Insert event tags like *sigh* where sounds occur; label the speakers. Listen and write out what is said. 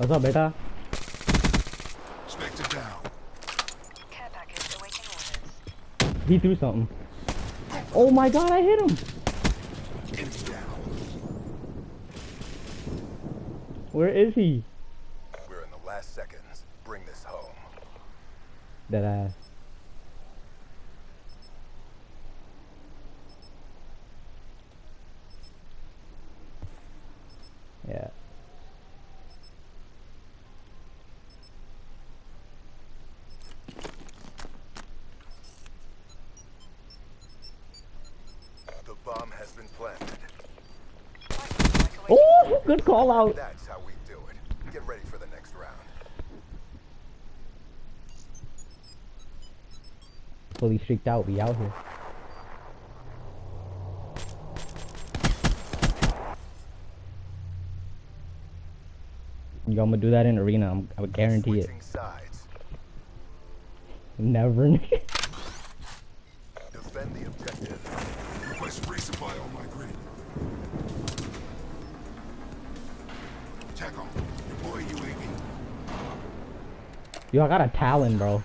Speaker 1: What's up, beta?
Speaker 2: Spectre down.
Speaker 3: Care package awaiting orders.
Speaker 1: He threw something. Oh my god, I hit him!
Speaker 2: Enemy down.
Speaker 1: Where is he?
Speaker 4: We're in the last seconds. Bring this home.
Speaker 1: That ass. Yeah.
Speaker 4: Been planted.
Speaker 1: Oh, good call out.
Speaker 4: That's how we do it. Get ready for the next round.
Speaker 1: Fully streaked out. We out here. Yo, I'm gonna do that in arena. I'm, I would guarantee it.
Speaker 4: Sides.
Speaker 1: Never. *laughs*
Speaker 2: On my grid. Deploy UAV.
Speaker 1: Yo, I got a Talon, bro.